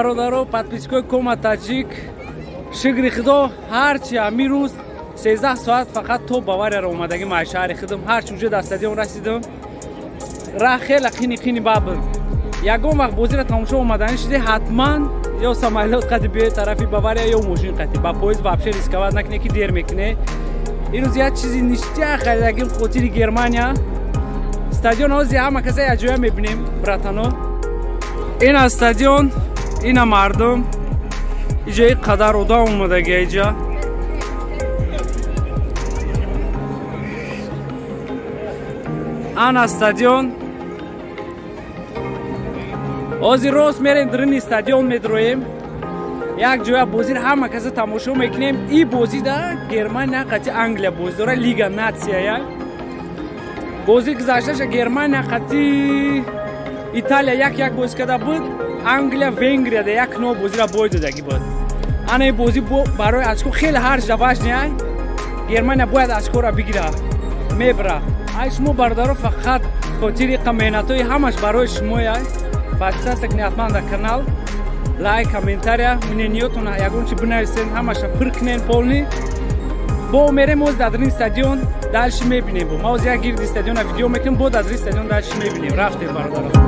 бародаро подписчикои кома таҷик шигри худо ҳарчи ҳами рӯз сездаҳ соат фақат то баварияро омадагӣ май шаҳри худам ҳарчи уҷа дар стадион расидам. Ра хеле қини қини бабуд ягон вақт бозиро тамошо омаданӣ шуди ҳатман ё самолёт қади биёи тарафи бавария ё мошин қати ба поезд вообще рисковат накуне ки дер мекуне ирӯз як чизи ништия харидагим хотири германия. Стадион ҳози ҳама каса яҷоя мебинем братано. Ина стадион ина мардум иҷои қадар одам омадаги иҷа ана стадион. Ҳозир рост мерем дурини стадион медроем. Як ҷоя бозиро ҳама каса тамошо мекунем. И бозӣ да германия қати англия бозӣ дора лига натсияя бозӣ гузашташа германия қати италия як як бозӣ карда буд англия венгрия да як но бозиро бой додагӣ буд. Ана и бозӣ барои очко хеле ҳарҷ да важня германия бояд очкоро бигира мебра. Ай шумо бародаро фақат хотири меҳнатҳои ҳамаш барои шумоя подписаться ҳатман дар канал. Лайк комментария мнениётон ягон чи бинависен ҳамаша пир кунен полни. Бо мерем оз дадрини стадион дальши мебинем. Бо ма оз як гирди стадиона видео мекунем бо дадрини стадион дальши мебинем. Рафтем бародаро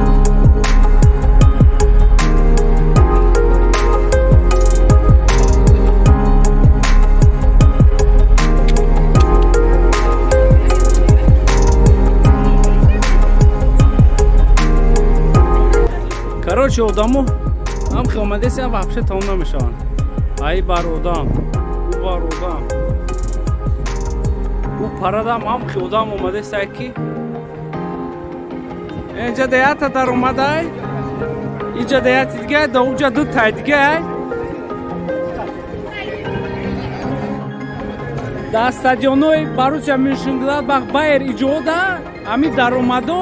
короче одамо ҳам хиомадеся вообще тамом намешаванд ай бар одам. Ӯ бар одам. Ӯ парадам ҳам хи одам омадеса ки? Инҷа деята дар омадай инҷа деяти дигай да уҷа дутай дигай дар стадионҳои барусия мюншенгладбах байер иҷода ҳами даромадо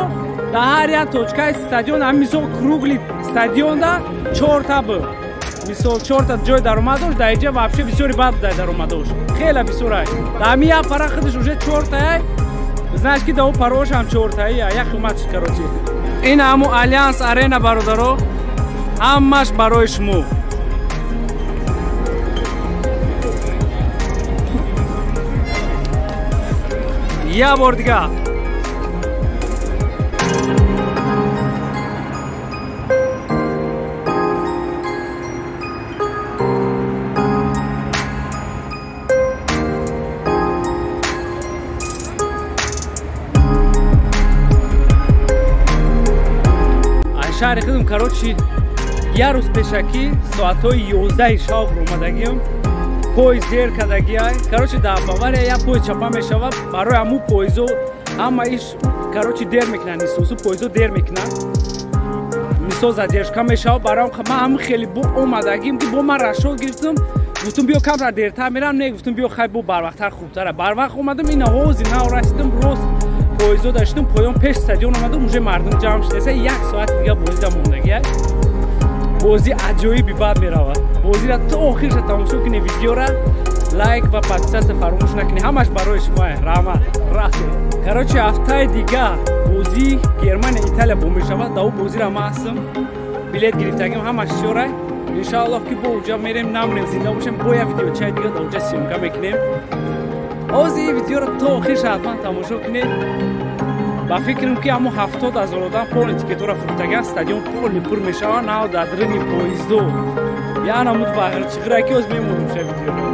дар ҳар як точкаи стадион ҳам мисол кругли стадионда чорта бу мисол чорта ҷои даромад дошт дар иҷа вообще бисёри бад дар даромад дошт хеле бисёрай. Дар ҳами як пара худаш уже чортая знаеш ки даво парош ҳам чортаи як қиматш короче ин ҳамо альянс арена бародаро ҳамаш барои шумо. Я бор дигар шаҳри худам короче як рӯз пешакӣ соатҳои ёздаҳи шаб омадагиам. Поезд дер кардагиай короче дар бавария як поезд чапа мешавад барои ҳамо поездо ҳама иш короче дер мекунанд исосу поездо дер мекунанд мисол задержка мешавад барои ман ҳами хеле бо омадагим ки бо ман расшод гирифтам гуфтум биё камтар дертар мерам. Не гуфтум биё хай бо барвақттар хубтара барвақт омадам ина ҳози нав расидам рост поездо даштум поён пеш стадион омадам уже мардум ҷамъ шудаса як соат дига бозида мондагия бозӣ аҷоиби бад меравад. Бозира то охирша тамошо куне видеора лайк ва подписация фаромӯш накунед. Ҳамаш барои шумоа раҳмат рафте короче ҳафтаи дига бозӣ германия италия бо мешавад. Даво бозира ма ҳастам. Билет гирифтагим ҳамаш чора иншааллоҳ ки бо уҷа мерем намонем зинда бошем. Бо як видеочаи дига дар уҷа сиёмка мекунем ҳозир ин видеоро то охирша ҳатман тамошо кунед ба фикрам ки ҳамо ҳафтод ҳазор одам полни тикетҳоро фурӯхтаган стадион полни пур мешавад нав дар дрини поездо яна муд чиғираки оз мемонем ша видеоро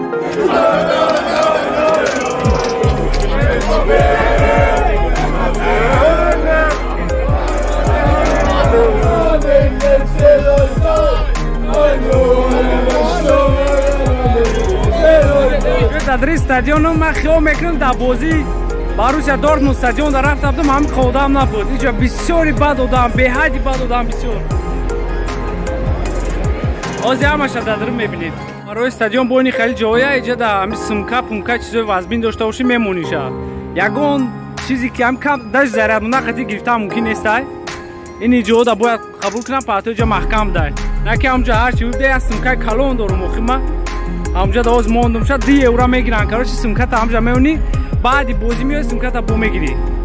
дар стадион ман хиёл мекунам дар бозӣ барусия дортмунд стадионда рафтам ҳамин одам набуд инҷа бисёри бад одам беҳади бад одам бисёр ҳозир ҳамаша дар мебинед барои стадион боини хеле ҷоя иҷа да ҳами сумка пумка чизои вазбин дошта бошӣ мемониша ягон чизе ки ҳам кам дашт зарядмонда қати гирифтан мумкин нестай ин иҷода бояд қабул кунам пато иҷа маҳкам дай. Наки ҳамҷа ҳарчи як сумкаи калон дорум охима ҳамҷа да оз мондумша ди евра мегиранд. Короче сумката ҳамҷа меони баъди бозӣ меои сумката бо мегирӣ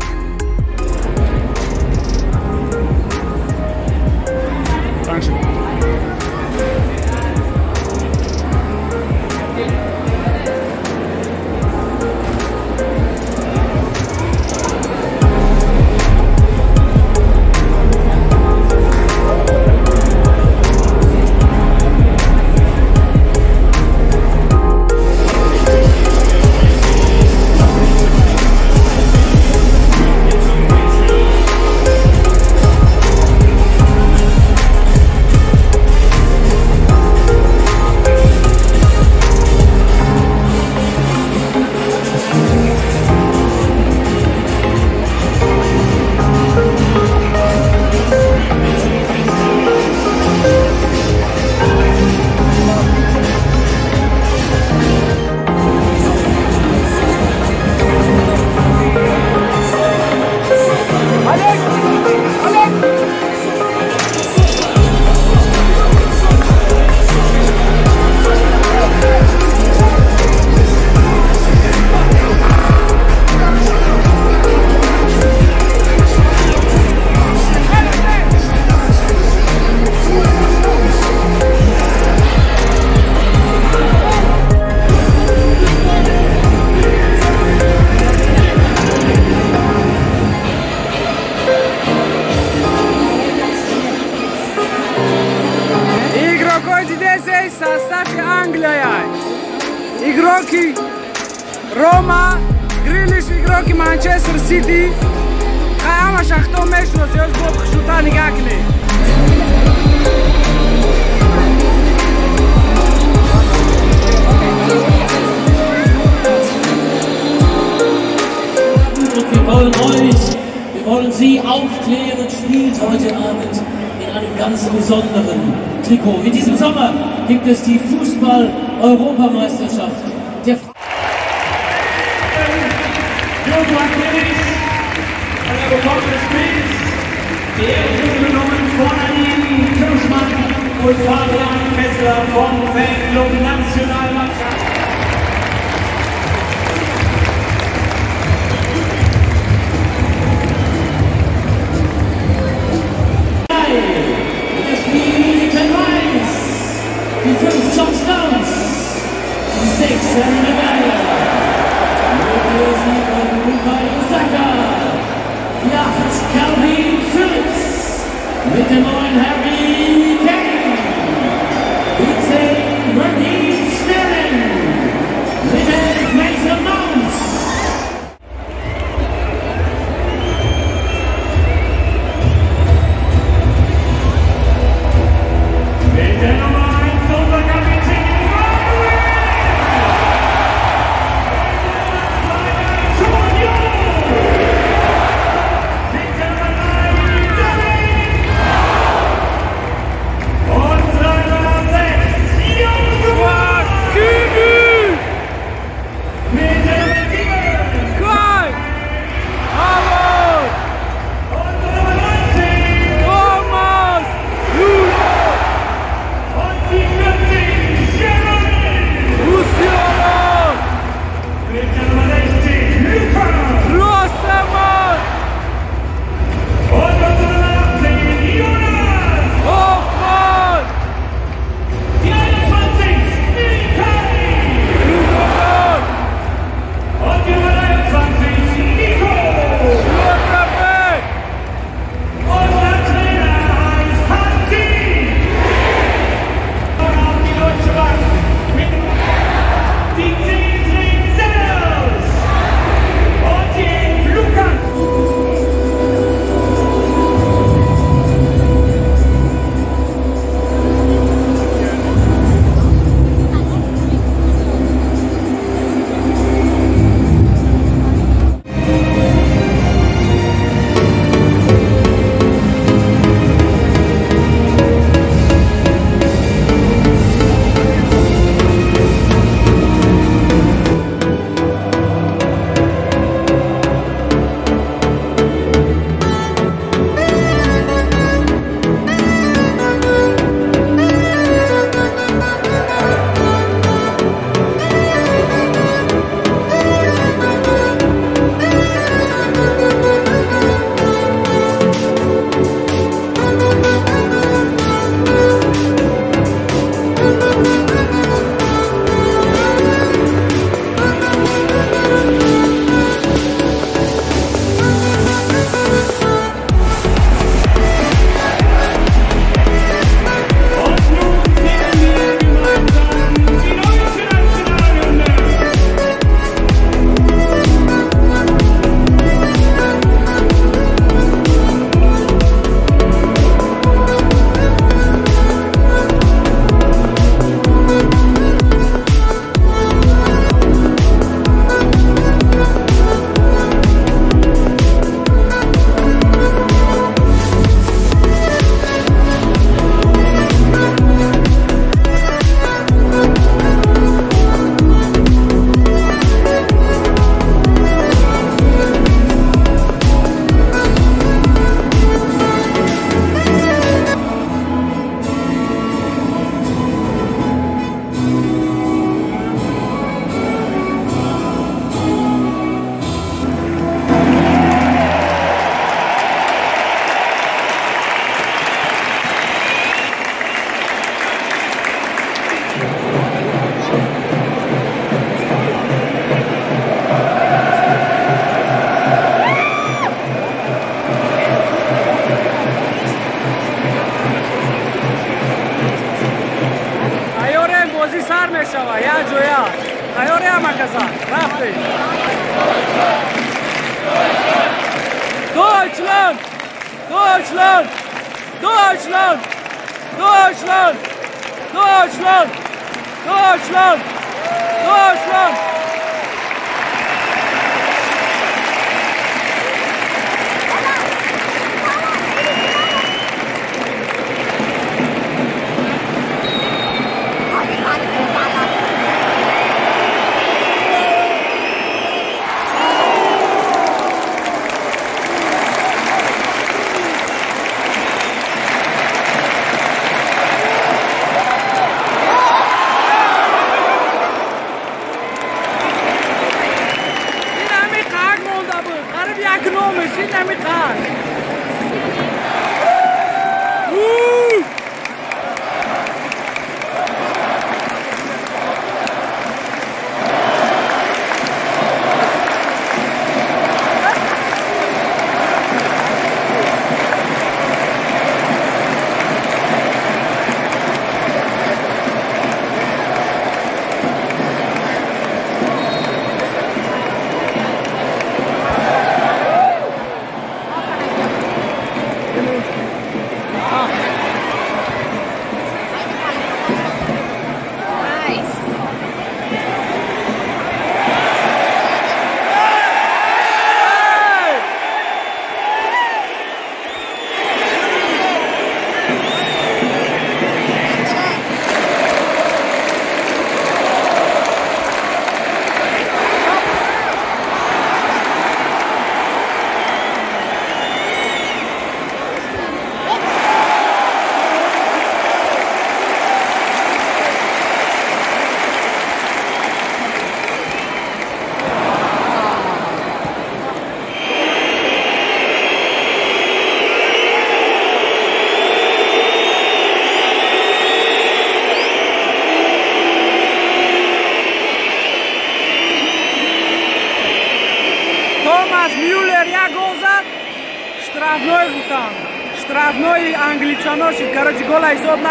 aufklären, spielt heute Abend in einem ganz besonderen Trikot. In diesem Sommer gibt es die Fußball-Europameisterschaft. Der er. Die Ehre genommen von Aline Kirschmann und Fabian Kessler vom Fanclub Nationalmannschaft. Mit dem neuen Harry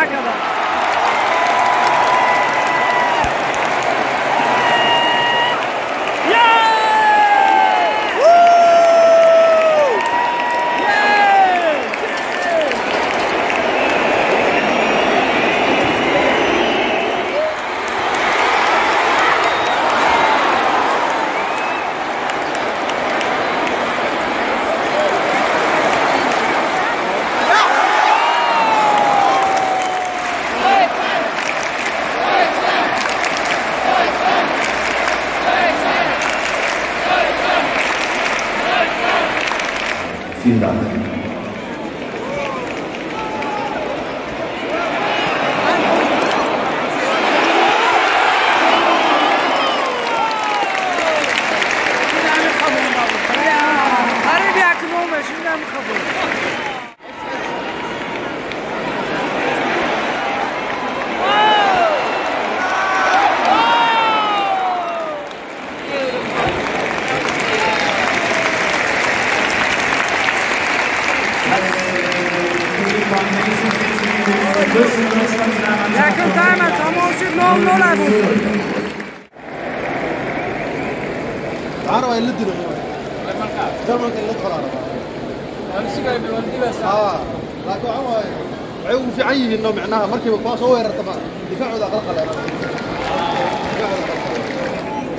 гола uu fiican yihiin oo macnaha markiiba kuwa soo weerartaba difaacooda qalqala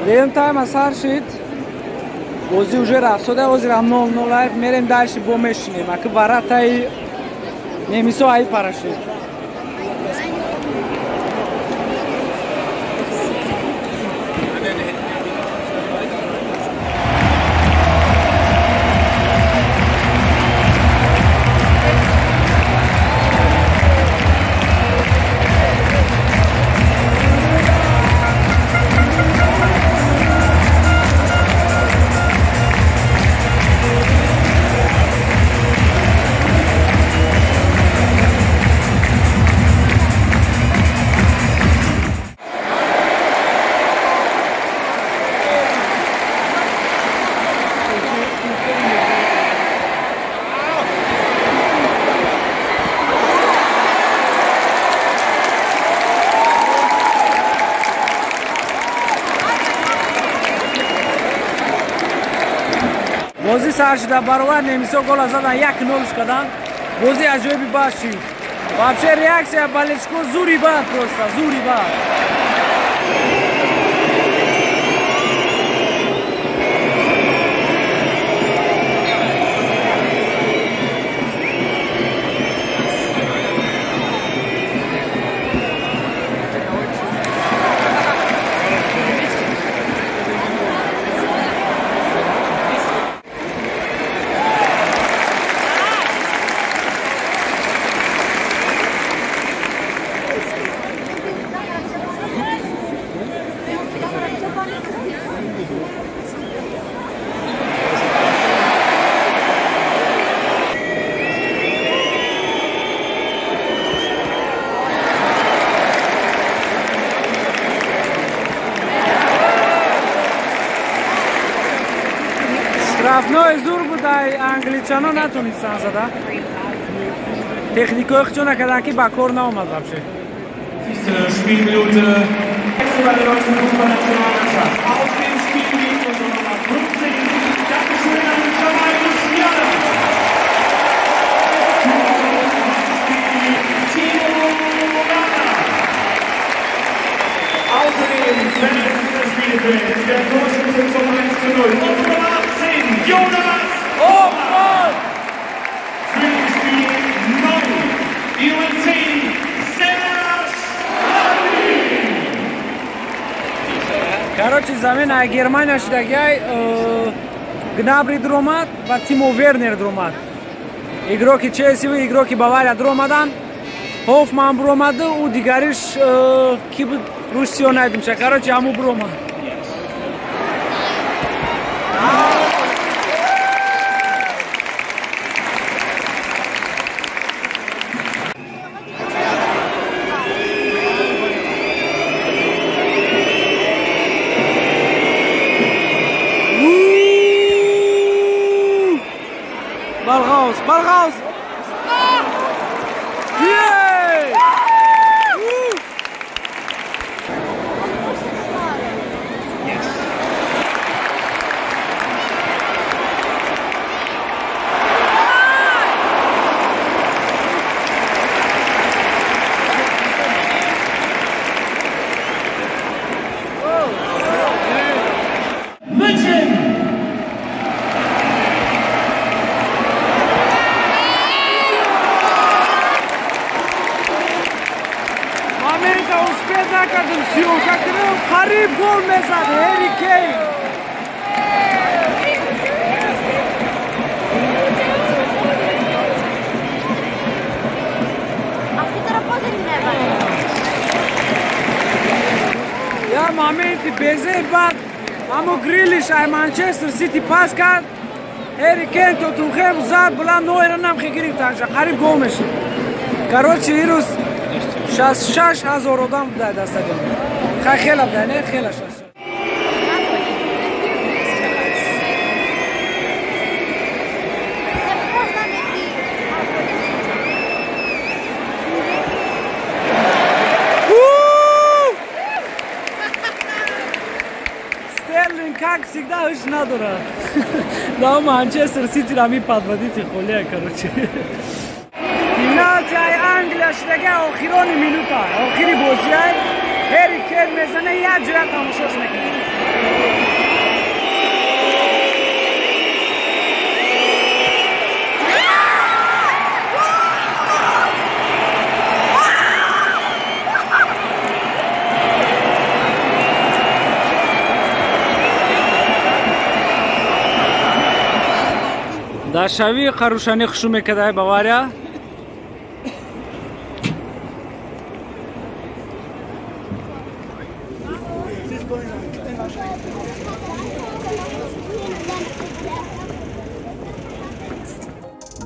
بریم تایم از هر شید بازی اوجه رفت ساده بازی رفت نول نول میریم درشی بومشنیم اکه برای تایی نمیسو هایی پرشید сар шуда баровар немисо гола задан як нолш кадан бози аҷоиби баъд чи вообще реаксия балечко зури баъд просто зури баъд штрафной зур буда англичано натонистан зада техникои хучо накардан ки ба кор наомад вообще Spielminute. Wechsel bei der deutschen Fußballnationalmannschaft. Aus dem Spiel geht unsere Nummer 15. Dankeschön an Jamal Musiala. Timo Werner. Außerdem verletzt das Spielfeld ist der Torschütze zum 1 zu 0. Und Nummer 18, Jonas Hoffmann. Für das Spiel 9. Die Nummer 10, Serge короче замин ай германия шудагиай гнабри дуромад ва тимо вернер дуромад игроки челсиву игроки бавария дуромадан хофман буромаду ӯ дигариш ки буд русиё найдимша короче ҳаму буромад Я моменти безе бад ҳамо Грилиш ай Манчестер Сити пас кард. Ҳери Кейн Тоттенхэм зад буланд ноера намхи гирифтанша қариб гол мешуд. Короче, ирӯз 66 ҳазор одам дар стадион. Хай хела буда, не? Хела 66. всегда, уж надора. Да, Манчестер Сити нами подводите холия, короче. пеналтиаи англия шудаги охирони минута охири бозиай ҳери кен мезана як ҷоя тамошош мекунад дар шавии қарушанӣ хушу мекардаи бавария.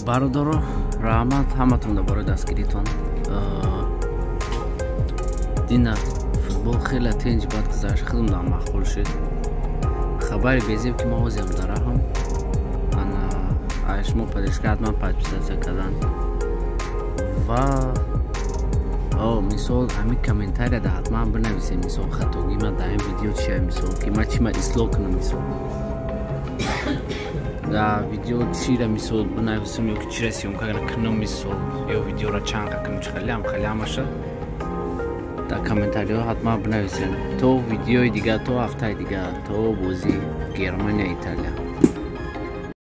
Бародаро раҳмат ҳаматон дар бораи дастгиритон дина футбол хеле тенҷ бад гузашт хеле намақбул шуд. Хабари безеб ки мо ҳозиам дараҳам шумо падишка ҳатман подписатсия кардан ва о мисол ҳамин комментарияда ҳатман бинависем. Мисол хатогӣ ма дар ин видео чия мисол ки ма чима ислоҳ кунам мисол. Да видео чира мисол бинависем ё ки чира съёмка кунам мисол. Ё видеоро чанга кунам чи халиам халиам аша. Дар комментариҳо ҳатман бинависем. То видеои дигар то ҳафтаи дигар то бозии германия италия